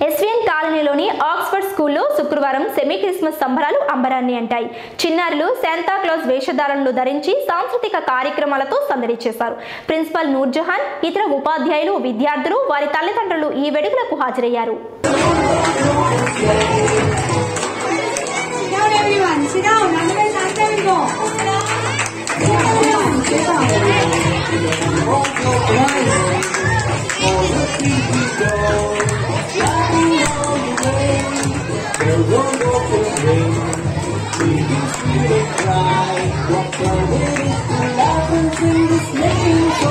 SVN కాలనీలోని Oxford స్కూల్లో శుక్రవారం సెమీ క్రిస్మస్ సంబరాలు అంబరాన్ని అంటాయి చిన్నారులు శాంతాక్లాజ్ వేషధారణలు ధరించి సాంస్కృతిక కార్యక్రమాలతో సందడి చేశారు ప్రిన్సిపల్ నూర్జహాన్ ఇతర ఉపాధ్యాయులు విద్యార్థులు వారి తల్లిదండ్రులు ఈ వేడుకలకు హాజరయ్యారు Sit everyone. Sit down. Otherwise, I can go. Cry, what the wind, the labyrinth in this name.